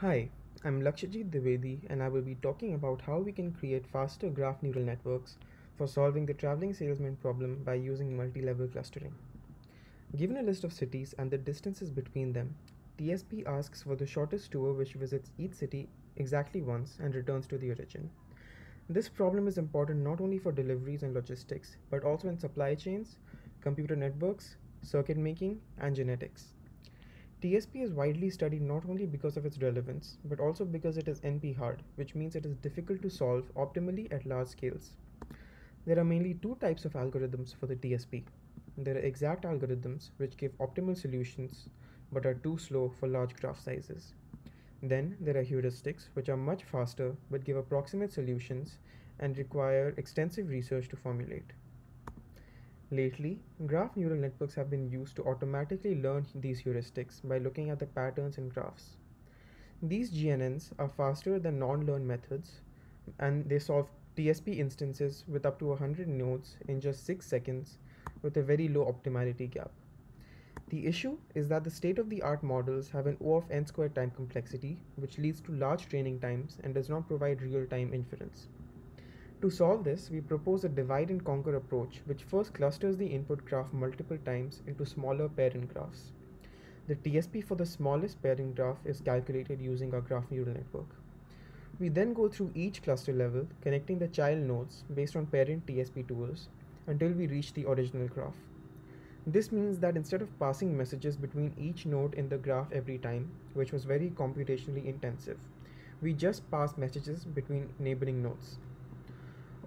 Hi, I'm Lakshyajeet Dwivedee and I will be talking about how we can create faster graph neural networks for solving the traveling salesman problem by using multi-level clustering. Given a list of cities and the distances between them, TSP asks for the shortest tour which visits each city exactly once and returns to the origin. This problem is important not only for deliveries and logistics, but also in supply chains, computer networks, circuit making, and genetics. TSP is widely studied not only because of its relevance, but also because it is NP hard, which means it is difficult to solve optimally at large scales. There are mainly two types of algorithms for the TSP. There are exact algorithms, which give optimal solutions but are too slow for large graph sizes. Then there are heuristics, which are much faster but give approximate solutions and require extensive research to formulate. Lately, graph neural networks have been used to automatically learn these heuristics by looking at the patterns in graphs. These GNNs are faster than non-learned methods and they solve TSP instances with up to 100 nodes in just 6 seconds with a very low optimality gap. The issue is that the state-of-the-art models have an O of n squared time complexity, which leads to large training times and does not provide real-time inference. To solve this, we propose a divide and conquer approach, which first clusters the input graph multiple times into smaller parent graphs. The TSP for the smallest parent graph is calculated using our graph neural network. We then go through each cluster level, connecting the child nodes based on parent TSP tours until we reach the original graph. This means that instead of passing messages between each node in the graph every time, which was very computationally intensive, we just pass messages between neighboring nodes.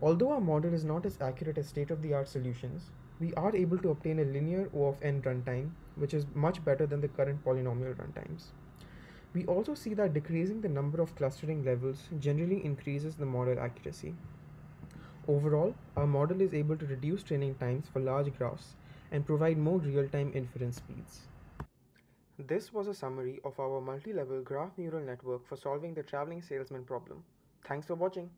Although our model is not as accurate as state-of-the-art solutions, we are able to obtain a linear O of n runtime, which is much better than the current polynomial runtimes. We also see that decreasing the number of clustering levels generally increases the model accuracy. Overall, our model is able to reduce training times for large graphs and provide more real-time inference speeds. This was a summary of our multi-level graph neural network for solving the traveling salesman problem. Thanks for watching.